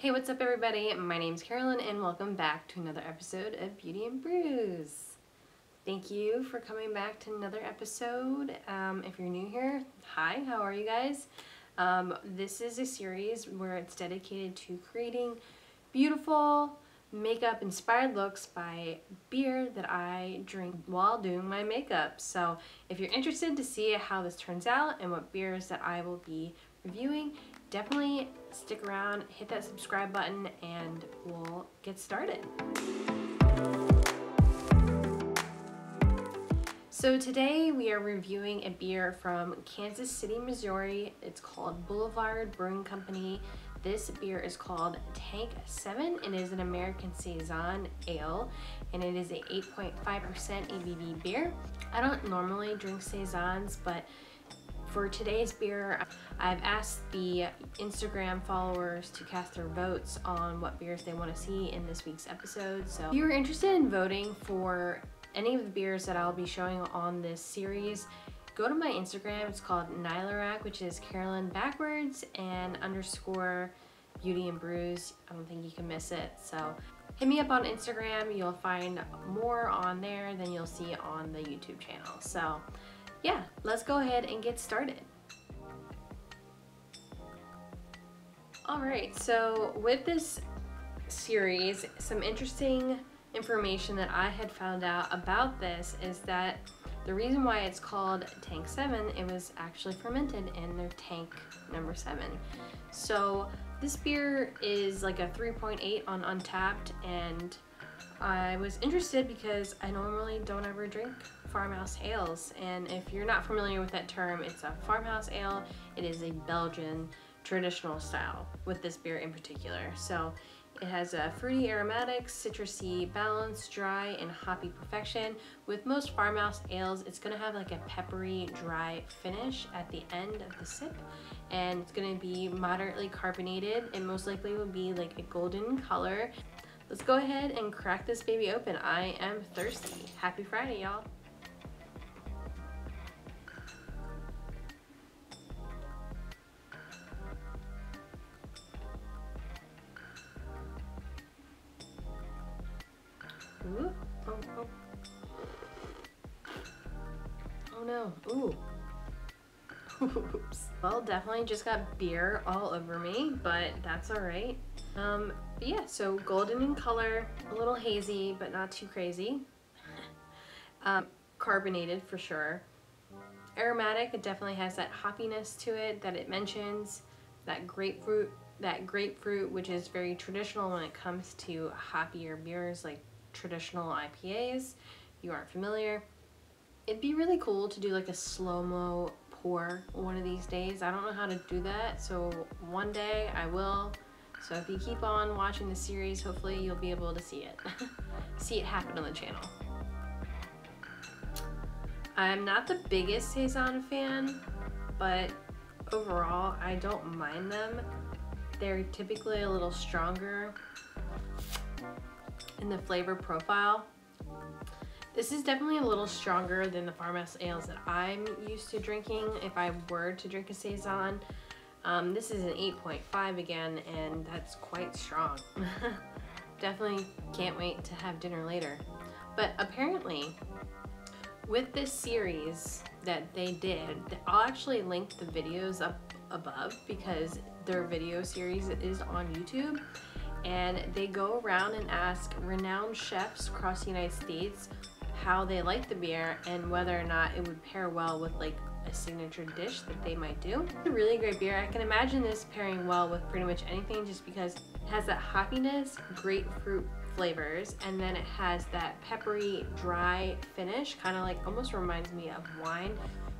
Hey, what's up everybody? My name's Carolyn and welcome back to another episode of Beauty and Brews. Thank you for coming back to another episode. Um, if you're new here, hi, how are you guys? Um, this is a series where it's dedicated to creating beautiful makeup inspired looks by beer that I drink while doing my makeup. So if you're interested to see how this turns out and what beers that I will be reviewing, definitely stick around, hit that subscribe button, and we'll get started. So today we are reviewing a beer from Kansas City, Missouri. It's called Boulevard Brewing Company. This beer is called Tank 7 and is an American Saison Ale and it is a 8.5% ABV beer. I don't normally drink Saisons, but for today's beer, I've asked the Instagram followers to cast their votes on what beers they want to see in this week's episode. So if you're interested in voting for any of the beers that I'll be showing on this series, go to my Instagram. It's called Nylorac, which is Carolyn backwards and underscore beauty and brews. I don't think you can miss it. So hit me up on Instagram. You'll find more on there than you'll see on the YouTube channel. So yeah, let's go ahead and get started. All right, so with this series, some interesting information that I had found out about this is that the reason why it's called Tank 7, it was actually fermented in their tank number 7. So this beer is like a 3.8 on Untappd and I was interested because I normally don't ever drink farmhouse ales and if you're not familiar with that term it's a farmhouse ale it is a Belgian traditional style with this beer in particular so it has a fruity aromatics, citrusy balance, dry and hoppy perfection. With most farmhouse ales, it's gonna have like a peppery, dry finish at the end of the sip. And it's gonna be moderately carbonated and most likely will be like a golden color. Let's go ahead and crack this baby open. I am thirsty. Happy Friday, y'all. Ooh. Oh, oh. Oh no. Ooh. Oops. Well, definitely just got beer all over me, but that's all right. Um, yeah, so golden in color, a little hazy, but not too crazy. um, carbonated for sure. Aromatic, it definitely has that hoppiness to it that it mentions. That grapefruit, that grapefruit, which is very traditional when it comes to hoppier beers like traditional IPAs. you aren't familiar, it'd be really cool to do like a slow-mo pour one of these days. I don't know how to do that, so one day I will. So if you keep on watching the series, hopefully you'll be able to see it. see it happen on the channel. I'm not the biggest Saison fan, but overall I don't mind them. They're typically a little stronger in the flavor profile. This is definitely a little stronger than the farmhouse ales that I'm used to drinking if I were to drink a Saison. Um, this is an 8.5 again, and that's quite strong. definitely can't wait to have dinner later. But apparently, with this series that they did, I'll actually link the videos up above because their video series is on YouTube and they go around and ask renowned chefs across the United States how they like the beer and whether or not it would pair well with like a signature dish that they might do. It's a really great beer. I can imagine this pairing well with pretty much anything just because it has that hoppiness, grapefruit flavors, and then it has that peppery, dry finish, kind of like almost reminds me of wine.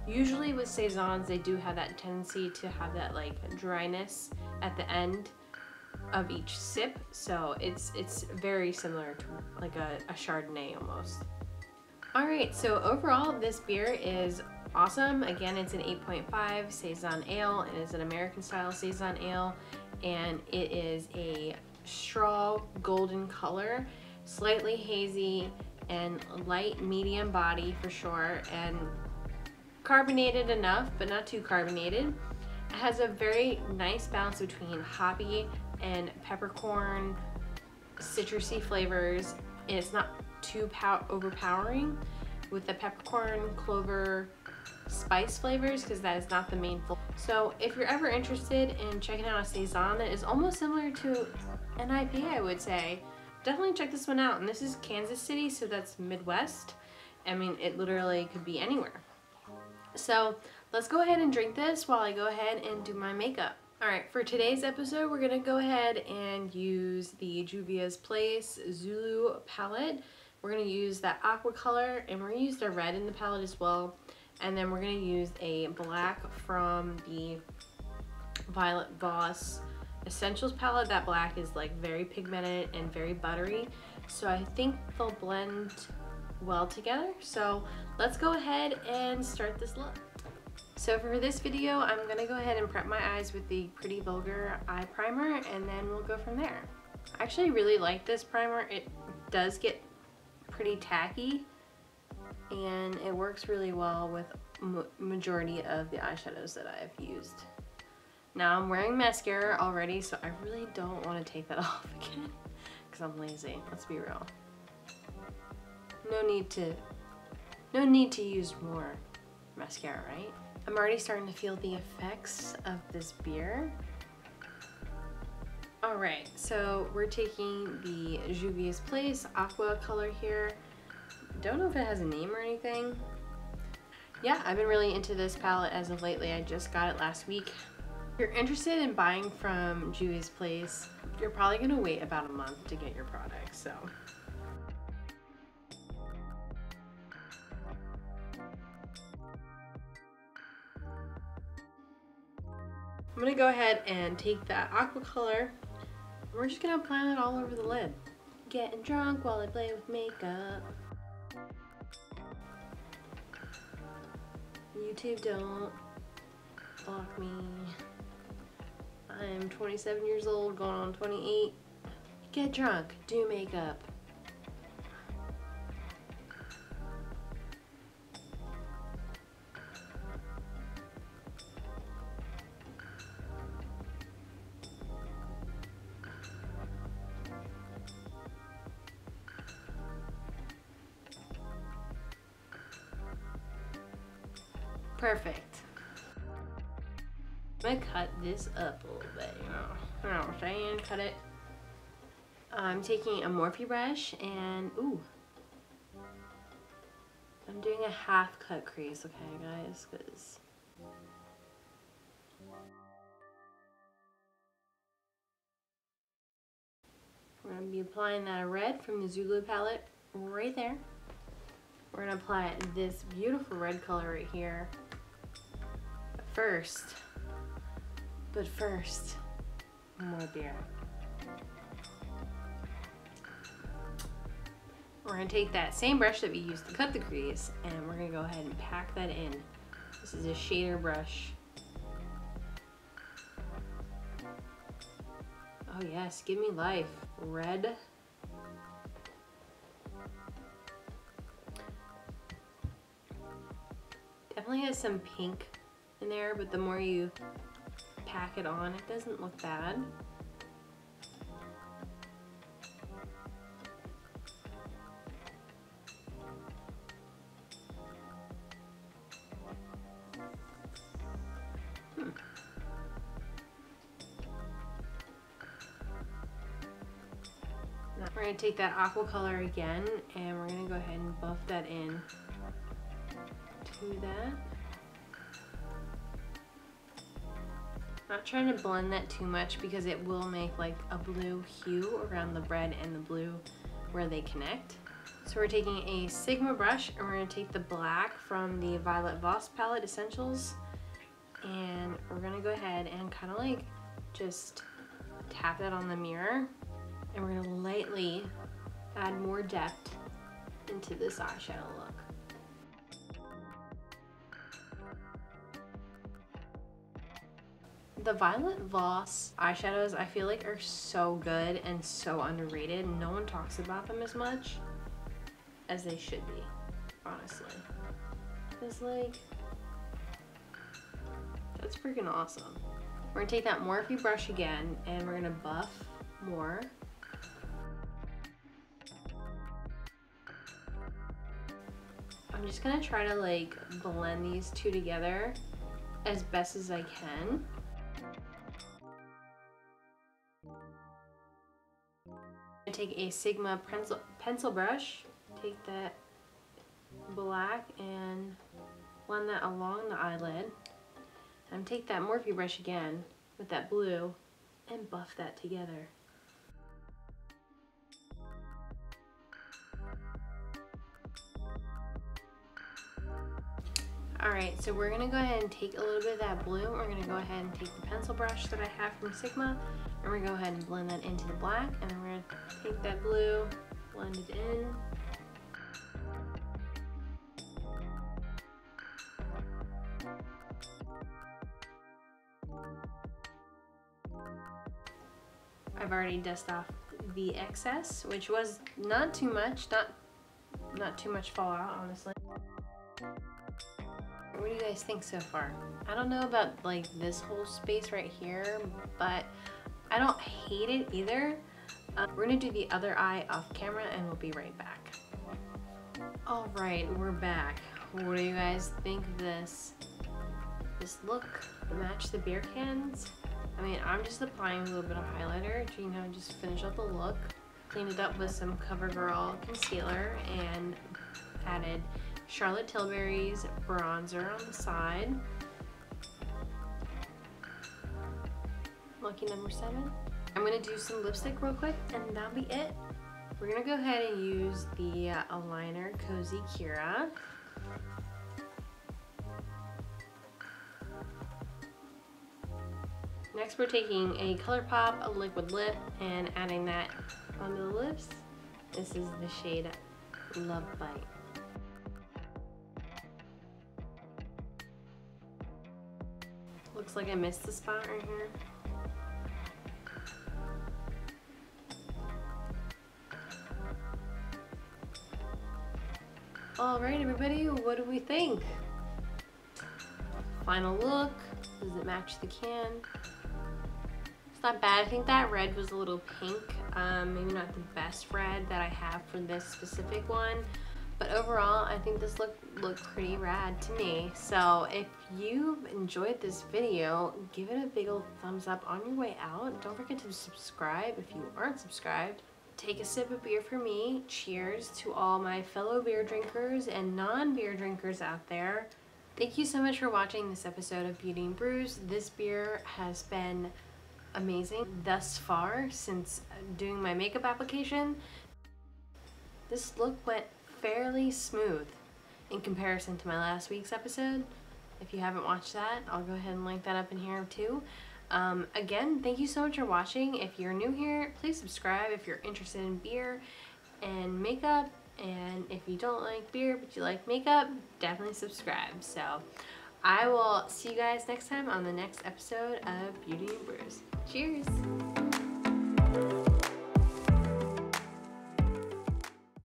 Usually with Saisons, they do have that tendency to have that like dryness at the end of each sip so it's it's very similar to like a, a Chardonnay almost. Alright so overall this beer is awesome. Again it's an 8.5 Saison Ale. It is an American style Saison Ale and it is a straw golden color, slightly hazy and light medium body for sure and carbonated enough but not too carbonated. It has a very nice balance between hoppy and peppercorn, citrusy flavors. And it's not too pow overpowering with the peppercorn, clover, spice flavors because that is not the main flavor. So if you're ever interested in checking out a Saison that is almost similar to an IPA, I would say, definitely check this one out. And this is Kansas City, so that's Midwest. I mean, it literally could be anywhere. So let's go ahead and drink this while I go ahead and do my makeup. Alright, for today's episode, we're going to go ahead and use the Juvia's Place Zulu palette. We're going to use that aqua color, and we're going to use the red in the palette as well. And then we're going to use a black from the Violet Voss Essentials palette. That black is like very pigmented and very buttery. So I think they'll blend well together. So let's go ahead and start this look. So for this video, I'm gonna go ahead and prep my eyes with the Pretty Vulgar Eye Primer and then we'll go from there. I actually really like this primer. It does get pretty tacky and it works really well with majority of the eyeshadows that I've used. Now I'm wearing mascara already, so I really don't want to take that off again because I'm lazy. Let's be real. No need to, no need to use more mascara, right? I'm already starting to feel the effects of this beer. All right, so we're taking the Juvia's Place Aqua color here. Don't know if it has a name or anything. Yeah, I've been really into this palette as of lately. I just got it last week. If you're interested in buying from Juvia's Place, you're probably gonna wait about a month to get your product, so. I'm gonna go ahead and take that aqua color. We're just gonna apply it all over the lid. Getting drunk while I play with makeup. YouTube don't block me. I'm 27 years old, going on 28. Get drunk, do makeup. Perfect. I'm gonna cut this up a little bit, you know. You know what I'm saying? Cut it. I'm taking a Morphe brush and, ooh. I'm doing a half cut crease, okay guys, because We're to be applying that red from the Zulu palette right there. We're to apply this beautiful red color right here first, but first, more beer. We're gonna take that same brush that we used to cut the crease and we're gonna go ahead and pack that in. This is a shader brush. Oh yes, give me life. Red. Definitely has some pink in there, but the more you pack it on, it doesn't look bad. Hmm. we're going to take that aqua color again and we're going to go ahead and buff that in to that. Not trying to blend that too much because it will make like a blue hue around the red and the blue where they connect. So we're taking a Sigma brush and we're gonna take the black from the Violet Voss palette Essentials and we're gonna go ahead and kind of like just tap that on the mirror and we're gonna lightly add more depth into this eyeshadow look. The Violet Voss eyeshadows I feel like are so good and so underrated. No one talks about them as much as they should be, honestly. It's like, that's freaking awesome. We're gonna take that Morphe brush again and we're gonna buff more. I'm just gonna try to like blend these two together as best as I can. Take a Sigma pencil, pencil brush, take that black and blend that along the eyelid. And take that Morphe brush again with that blue and buff that together. Alright, so we're to go ahead and take a little bit of that blue. We're to go ahead and take the pencil brush that I have from Sigma and we're to go ahead and blend that into the black and then we're to take that blue, blend it in. I've already dusted off the excess, which was not too much, not not too much fallout, honestly. What do you guys think so far? I don't know about like this whole space right here, but I don't hate it either. Um, we're gonna do the other eye off camera and we'll be right back. All right, we're back. What do you guys think of this? This look match the beer cans? I mean, I'm just applying a little bit of highlighter to, you know, just finish up the look. Cleaned it up with some CoverGirl concealer and added Charlotte Tilbury's bronzer on the side. Lucky number seven. I'm gonna do some lipstick real quick and that'll be it. We're gonna go ahead and use the uh, Aligner Cozy Kira. Next we're taking a ColourPop, a liquid lip, and adding that onto the lips. This is the shade Love Bite. Like I missed the spot right here. All right, everybody, what do we think? Final look, does it match the can? It's not bad. I think that red was a little pink. Um, maybe not the best red that I have for this specific one. But overall, I think this look looked pretty rad to me. So if you've enjoyed this video, give it a big old thumbs up on your way out. Don't forget to subscribe if you aren't subscribed. Take a sip of beer for me. Cheers to all my fellow beer drinkers and non-beer drinkers out there. Thank you so much for watching this episode of Beauty and Brews. This beer has been amazing thus far since doing my makeup application. This look went fairly smooth in comparison to my last week's episode. If you haven't watched that, I'll go ahead and link that up in here too. Um, again, thank you so much for watching. If you're new here, please subscribe if you're interested in beer and makeup. And if you don't like beer but you like makeup, definitely subscribe. So I will see you guys next time on the next episode of Beauty and Brews. Cheers!